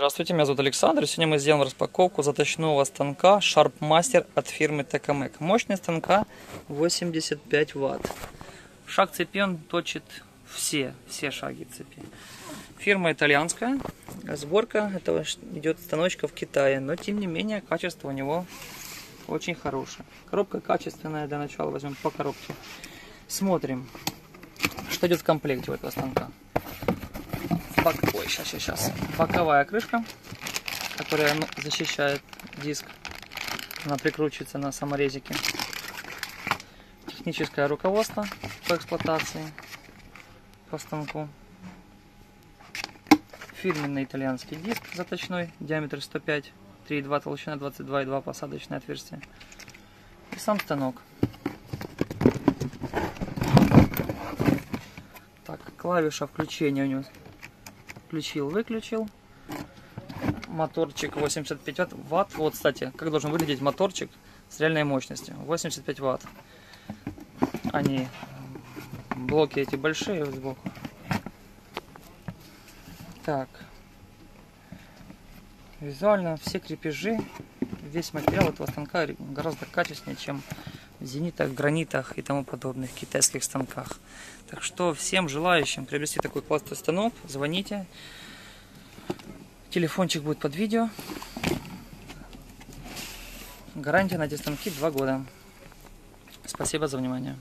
Здравствуйте, меня зовут Александр. Сегодня мы сделаем распаковку заточного станка Sharp Master от фирмы Tecomec. Мощность станка 85 ватт. Шаг цепи он точит все, все шаги цепи. Фирма итальянская. Сборка этого идет станочка в Китае, но тем не менее качество у него очень хорошее. Коробка качественная, для начала возьмем по коробке. Смотрим, что идет в комплекте у этого станка. Бок... Ой, сейчас, сейчас. Боковая крышка, которая ну, защищает диск. Она прикручивается на саморезике. Техническое руководство по эксплуатации по станку. Фирменный итальянский диск заточной, диаметр 105, 3,2 толщина, 22,2 посадочное отверстие. И сам станок. Так, клавиша включения у него включил, выключил. Моторчик 85 ватт. Вот, кстати, как должен выглядеть моторчик с реальной мощностью. 85 ватт. Они, блоки эти большие сбоку. Так. Визуально все крепежи, весь материал этого станка гораздо качественнее, чем зенитах, гранитах и тому подобных китайских станках. Так что всем желающим приобрести такой классный станок, звоните. Телефончик будет под видео. Гарантия на эти станки 2 года. Спасибо за внимание.